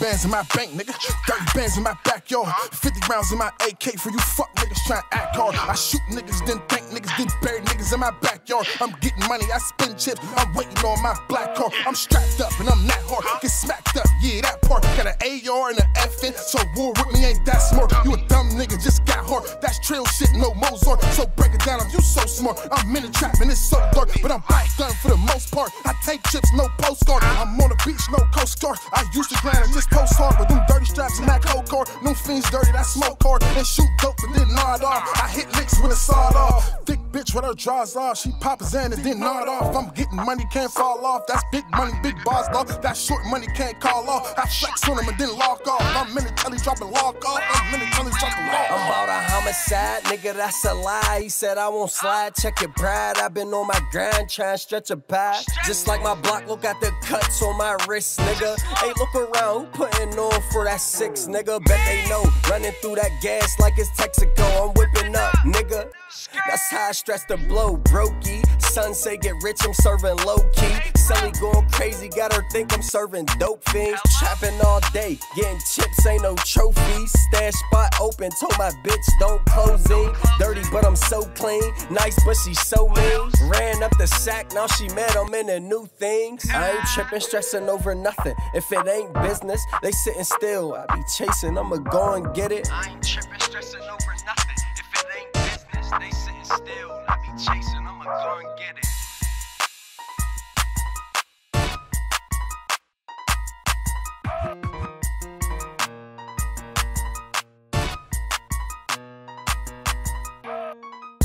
bands in my bank, nigga. 30 bands in my backyard. 50 rounds in my AK for you fuck niggas trying to act hard. I shoot niggas, then thank niggas, then bury niggas in my backyard. I'm getting money, I spend chips. I'm waiting on my black car. I'm strapped up and I'm that hard. Get smacked up, yeah, that part. Got an AR and an FN, so war with me ain't that smart. You a dumb nigga, just got hard. That's trail shit, no Mozart. So break smart. I'm in the trap and it's so dark, but I'm back done for the most part. I take trips, no postcard. I'm on the beach, no coast guard. I used to grind and just post hard with them dirty straps and that cold car. No fiends dirty, that smoke hard. And shoot dope, and then nod off. I hit licks when it's sawed off. Thick bitch with her draws off. She pop and then nod off. I'm getting money, can't fall off. That's big money, big boss love. That short money can't call off. I flex on him and then lock off. I'm in the telly dropping lock off. I'm in the homicide, nigga, that's a lie. He said I won't slide, check your pride. I've been on my grind, trying to stretch a pie. Just like my block, look at the cuts on my wrist, nigga. Hey, look around, who putting on for that six, nigga? Bet they know, running through that gas like it's Texaco. I'm whipping up, nigga. That's how I stress the blow, brokey. Son say get rich, I'm serving low key. Sally going crazy, got her think I'm serving dope fiends. Trapping all day, getting chips, ain't no trophies. Stash spot open, told my bitch don't close in. Dirty, but I'm so clean. Nice, but she so mean. Ran up the sack, now she mad I'm into new things. I ain't tripping, stressing over nothing. If it ain't business, they sitting still. I be chasing, I'ma go and get it. I ain't tripping, stressing over nothing.